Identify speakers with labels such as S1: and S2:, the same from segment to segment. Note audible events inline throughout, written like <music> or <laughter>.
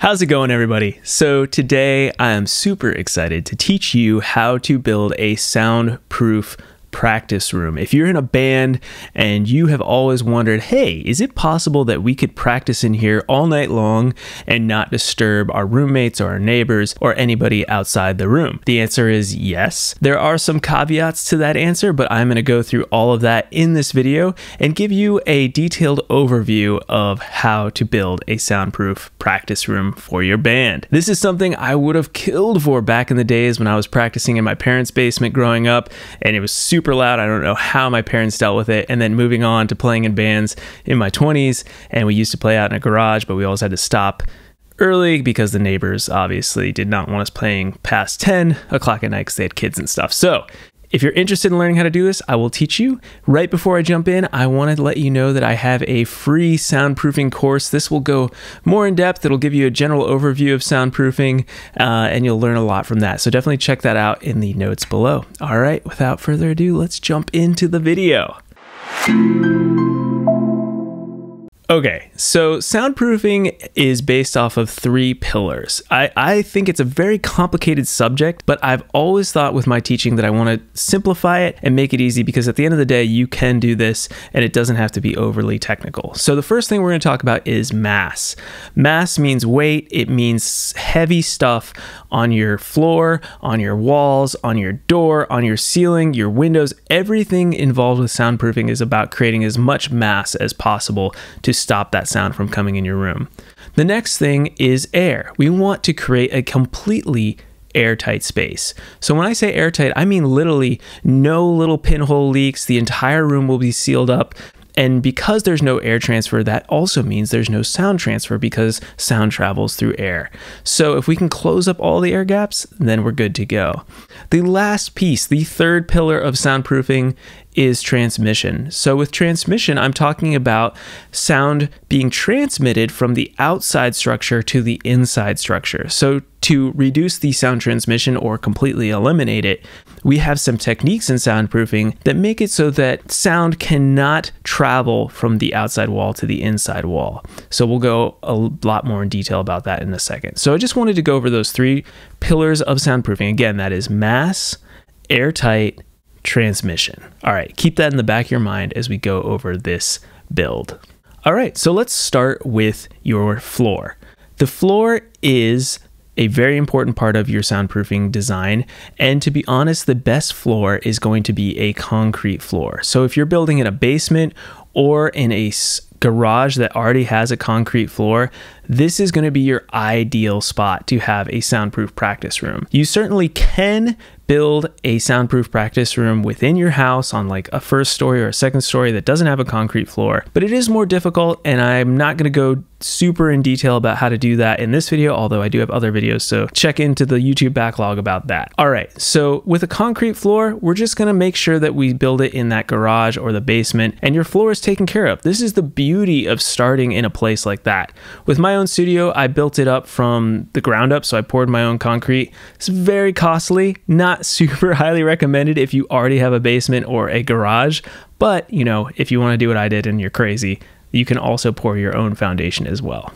S1: How's it going, everybody? So, today I am super excited to teach you how to build a soundproof practice room. If you're in a band and you have always wondered, hey, is it possible that we could practice in here all night long and not disturb our roommates or our neighbors or anybody outside the room? The answer is yes. There are some caveats to that answer, but I'm going to go through all of that in this video and give you a detailed overview of how to build a soundproof practice room for your band. This is something I would have killed for back in the days when I was practicing in my parents' basement growing up and it was super super loud. I don't know how my parents dealt with it. And then moving on to playing in bands in my 20s. And we used to play out in a garage, but we always had to stop early because the neighbors obviously did not want us playing past 10 o'clock at night because they had kids and stuff. So if you're interested in learning how to do this, I will teach you. Right before I jump in, I want to let you know that I have a free soundproofing course. This will go more in depth. It'll give you a general overview of soundproofing, uh, and you'll learn a lot from that. So definitely check that out in the notes below. All right, without further ado, let's jump into the video. Okay, so soundproofing is based off of three pillars. I, I think it's a very complicated subject, but I've always thought with my teaching that I want to simplify it and make it easy because at the end of the day, you can do this and it doesn't have to be overly technical. So the first thing we're going to talk about is mass. Mass means weight, it means heavy stuff on your floor, on your walls, on your door, on your ceiling, your windows. Everything involved with soundproofing is about creating as much mass as possible to stop that sound from coming in your room. The next thing is air. We want to create a completely airtight space. So when I say airtight, I mean literally no little pinhole leaks. The entire room will be sealed up. And because there's no air transfer, that also means there's no sound transfer because sound travels through air. So if we can close up all the air gaps, then we're good to go. The last piece, the third pillar of soundproofing, is transmission. So, with transmission, I'm talking about sound being transmitted from the outside structure to the inside structure. So, to reduce the sound transmission or completely eliminate it, we have some techniques in soundproofing that make it so that sound cannot travel from the outside wall to the inside wall. So, we'll go a lot more in detail about that in a second. So, I just wanted to go over those three pillars of soundproofing. Again, that is mass, airtight, transmission. All right, keep that in the back of your mind as we go over this build. All right, so let's start with your floor. The floor is a very important part of your soundproofing design. And to be honest, the best floor is going to be a concrete floor. So if you're building in a basement or in a garage that already has a concrete floor, this is going to be your ideal spot to have a soundproof practice room. You certainly can build a soundproof practice room within your house on like a first story or a second story that doesn't have a concrete floor. But it is more difficult, and I'm not going to go super in detail about how to do that in this video, although I do have other videos, so check into the YouTube backlog about that. All right, so with a concrete floor, we're just gonna make sure that we build it in that garage or the basement, and your floor is taken care of. This is the beauty of starting in a place like that. With my own studio, I built it up from the ground up, so I poured my own concrete. It's very costly, not <laughs> super highly recommended if you already have a basement or a garage, but you know, if you wanna do what I did and you're crazy, you can also pour your own foundation as well.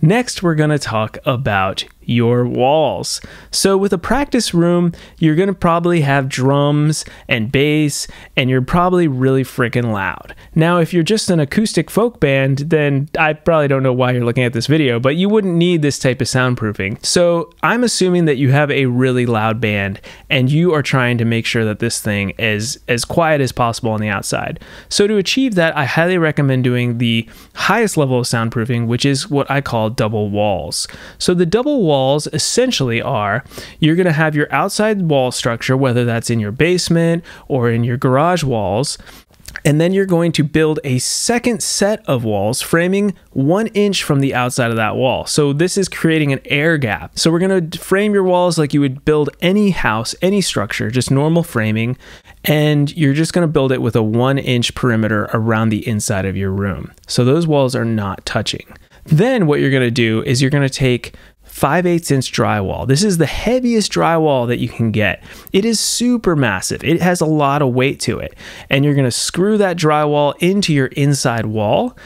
S1: Next, we're going to talk about your walls. So, with a practice room, you're going to probably have drums and bass, and you're probably really freaking loud. Now, if you're just an acoustic folk band, then I probably don't know why you're looking at this video, but you wouldn't need this type of soundproofing. So, I'm assuming that you have a really loud band and you are trying to make sure that this thing is as quiet as possible on the outside. So, to achieve that, I highly recommend doing the highest level of soundproofing, which is what I call double walls. So, the double wall walls essentially are you're going to have your outside wall structure, whether that's in your basement or in your garage walls. And then you're going to build a second set of walls framing one inch from the outside of that wall. So this is creating an air gap. So we're going to frame your walls like you would build any house, any structure, just normal framing. And you're just going to build it with a one inch perimeter around the inside of your room. So those walls are not touching. Then what you're going to do is you're going to take 5 8 inch drywall. This is the heaviest drywall that you can get. It is super massive. It has a lot of weight to it. And you're going to screw that drywall into your inside wall.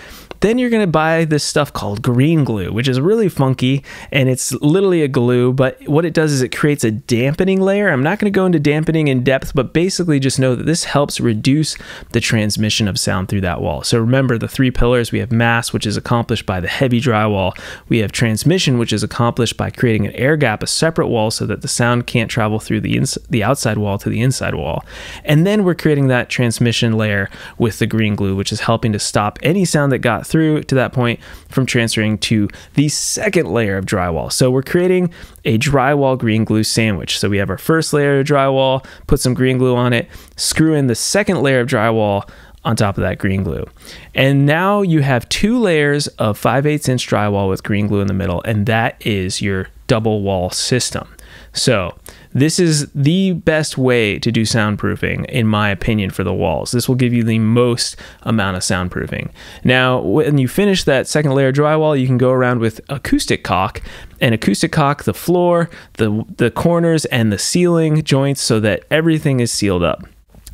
S1: Then you're going to buy this stuff called green glue, which is really funky and it's literally a glue, but what it does is it creates a dampening layer. I'm not going to go into dampening in depth, but basically just know that this helps reduce the transmission of sound through that wall. So remember the three pillars we have mass, which is accomplished by the heavy drywall, we have transmission, which is accomplished by creating an air gap, a separate wall, so that the sound can't travel through the, the outside wall to the inside wall. And then we're creating that transmission layer with the green glue, which is helping to stop any sound that got through to that point from transferring to the second layer of drywall. So we're creating a drywall green glue sandwich. So we have our first layer of drywall, put some green glue on it, screw in the second layer of drywall on top of that green glue. And now you have two layers of 5 8 inch drywall with green glue in the middle, and that is your double wall system. So this is the best way to do soundproofing, in my opinion, for the walls. This will give you the most amount of soundproofing. Now, when you finish that second layer drywall, you can go around with acoustic caulk and acoustic caulk the floor, the, the corners, and the ceiling joints so that everything is sealed up.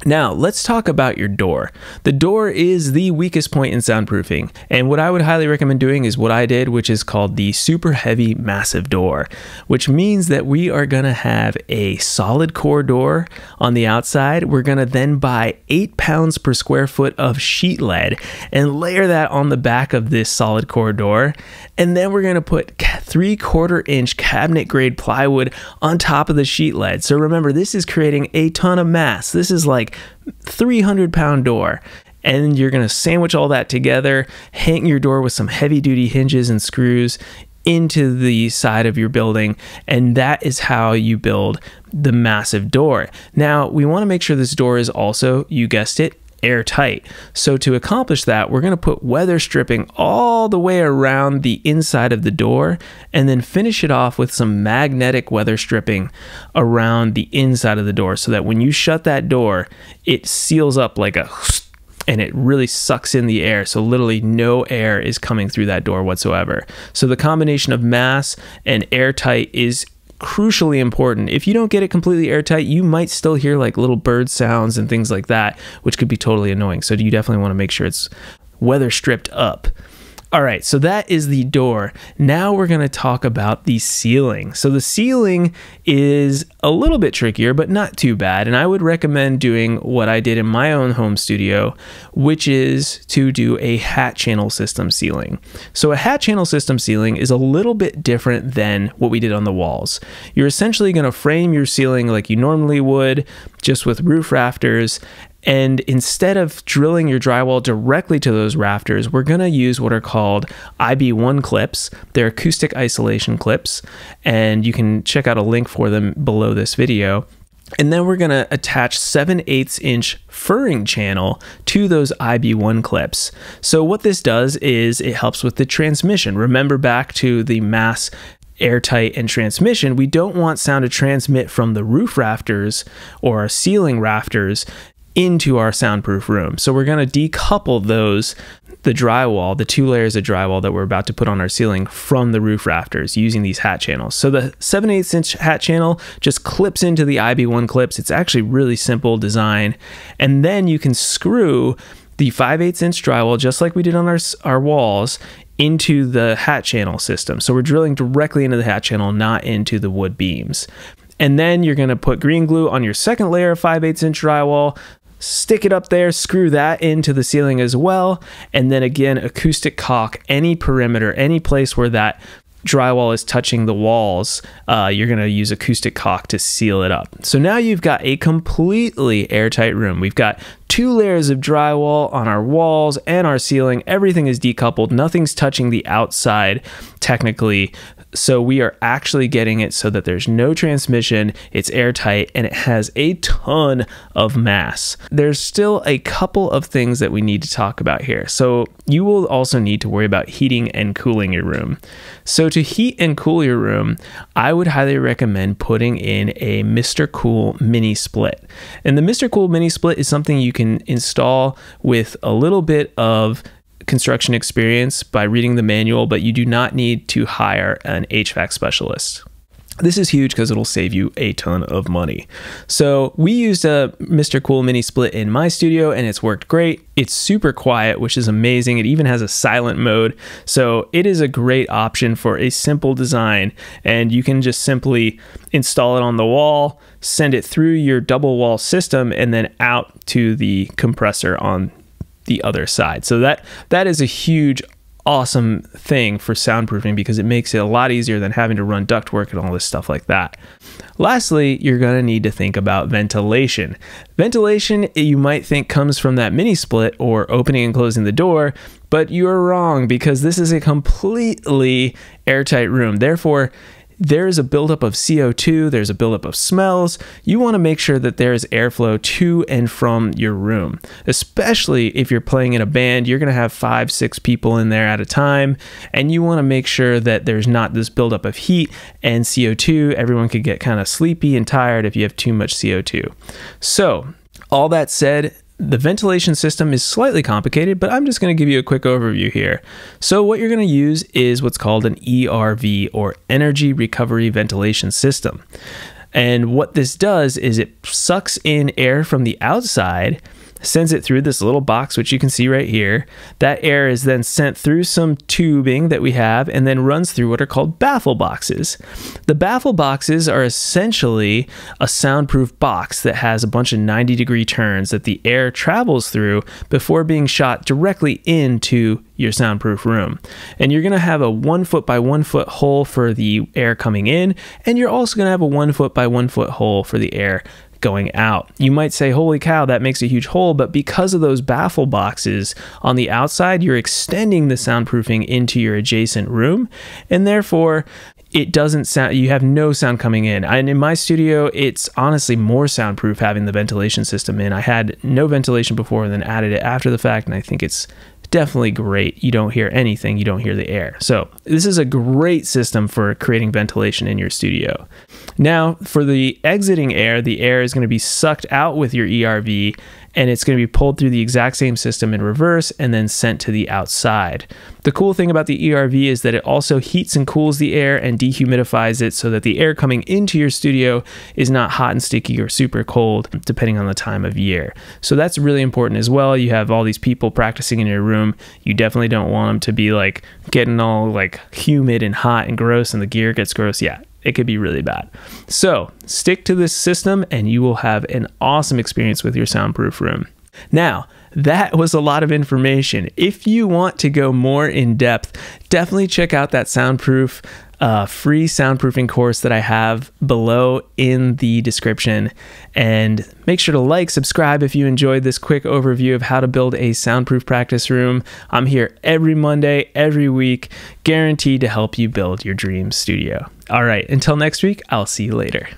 S1: Now, let's talk about your door. The door is the weakest point in soundproofing, and what I would highly recommend doing is what I did, which is called the super heavy massive door, which means that we are gonna have a solid core door on the outside. We're gonna then buy eight pounds per square foot of sheet lead and layer that on the back of this solid core door. And then we're gonna put three quarter inch cabinet grade plywood on top of the sheet lead. So remember, this is creating a ton of mass. This is like 300 pound door and you're going to sandwich all that together, hang your door with some heavy duty hinges and screws into the side of your building, and that is how you build the massive door. Now, we want to make sure this door is also, you guessed it, airtight. So to accomplish that, we're going to put weather stripping all the way around the inside of the door and then finish it off with some magnetic weather stripping around the inside of the door so that when you shut that door, it seals up like a <sniffs> and it really sucks in the air. So literally no air is coming through that door whatsoever. So the combination of mass and airtight is crucially important. If you don't get it completely airtight, you might still hear like little bird sounds and things like that, which could be totally annoying. So you definitely want to make sure it's weather stripped up. All right, so that is the door. Now we're going to talk about the ceiling. So the ceiling is a little bit trickier, but not too bad. And I would recommend doing what I did in my own home studio, which is to do a hat channel system ceiling. So a hat channel system ceiling is a little bit different than what we did on the walls. You're essentially going to frame your ceiling like you normally would, just with roof rafters, and instead of drilling your drywall directly to those rafters, we're going to use what are called IB1 clips. They're acoustic isolation clips, and you can check out a link for them below this video. And then we're going to attach 7 8 inch furring channel to those IB1 clips. So what this does is it helps with the transmission. Remember back to the mass airtight and transmission, we don't want sound to transmit from the roof rafters or ceiling rafters into our soundproof room. So we're going to decouple those the drywall, the two layers of drywall that we're about to put on our ceiling from the roof rafters using these hat channels. So the 7 8 inch hat channel just clips into the IB1 clips. It's actually really simple design. And then you can screw the 5 8 inch drywall, just like we did on our, our walls, into the hat channel system. So we're drilling directly into the hat channel, not into the wood beams. And then you're going to put green glue on your second layer of 5 8 inch drywall, stick it up there, screw that into the ceiling as well, and then again, acoustic caulk any perimeter, any place where that drywall is touching the walls, uh, you're going to use acoustic caulk to seal it up. So now you've got a completely airtight room. We've got two layers of drywall on our walls and our ceiling. Everything is decoupled. Nothing's touching the outside technically so we are actually getting it so that there's no transmission, it's airtight, and it has a ton of mass. There's still a couple of things that we need to talk about here. So you will also need to worry about heating and cooling your room. So to heat and cool your room, I would highly recommend putting in a Mr. Cool mini split. And the Mr. Cool mini split is something you can install with a little bit of construction experience by reading the manual, but you do not need to hire an HVAC specialist. This is huge because it'll save you a ton of money. So we used a Mr. Cool mini split in my studio and it's worked great. It's super quiet, which is amazing. It even has a silent mode. So it is a great option for a simple design and you can just simply install it on the wall, send it through your double wall system and then out to the compressor on the other side. So that that is a huge awesome thing for soundproofing because it makes it a lot easier than having to run ductwork and all this stuff like that. Lastly, you're going to need to think about ventilation. Ventilation, eh, you might think comes from that mini split or opening and closing the door, but you're wrong because this is a completely airtight room. Therefore, there's a buildup of CO2, there's a buildup of smells. You want to make sure that there is airflow to and from your room, especially if you're playing in a band. You're going to have five, six people in there at a time, and you want to make sure that there's not this buildup of heat and CO2. Everyone could get kind of sleepy and tired if you have too much CO2. So, all that said, the ventilation system is slightly complicated, but I'm just going to give you a quick overview here. So what you're going to use is what's called an ERV or Energy Recovery Ventilation System. And what this does is it sucks in air from the outside sends it through this little box, which you can see right here. That air is then sent through some tubing that we have and then runs through what are called baffle boxes. The baffle boxes are essentially a soundproof box that has a bunch of 90 degree turns that the air travels through before being shot directly into your soundproof room. And you're gonna have a one foot by one foot hole for the air coming in, and you're also gonna have a one foot by one foot hole for the air going out. You might say, holy cow, that makes a huge hole, but because of those baffle boxes on the outside, you're extending the soundproofing into your adjacent room, and therefore it doesn't sound you have no sound coming in and in my studio it's honestly more soundproof having the ventilation system in i had no ventilation before and then added it after the fact and i think it's definitely great. You don't hear anything, you don't hear the air. So, this is a great system for creating ventilation in your studio. Now, for the exiting air, the air is going to be sucked out with your ERV and it's going to be pulled through the exact same system in reverse and then sent to the outside. The cool thing about the ERV is that it also heats and cools the air and dehumidifies it so that the air coming into your studio is not hot and sticky or super cold, depending on the time of year. So that's really important as well. You have all these people practicing in your room. You definitely don't want them to be like getting all like humid and hot and gross and the gear gets gross. Yeah, it could be really bad. So stick to this system and you will have an awesome experience with your soundproof room. Now, that was a lot of information. If you want to go more in depth, definitely check out that soundproof uh, free soundproofing course that I have below in the description. And make sure to like, subscribe if you enjoyed this quick overview of how to build a soundproof practice room. I'm here every Monday, every week, guaranteed to help you build your dream studio. All right, until next week, I'll see you later.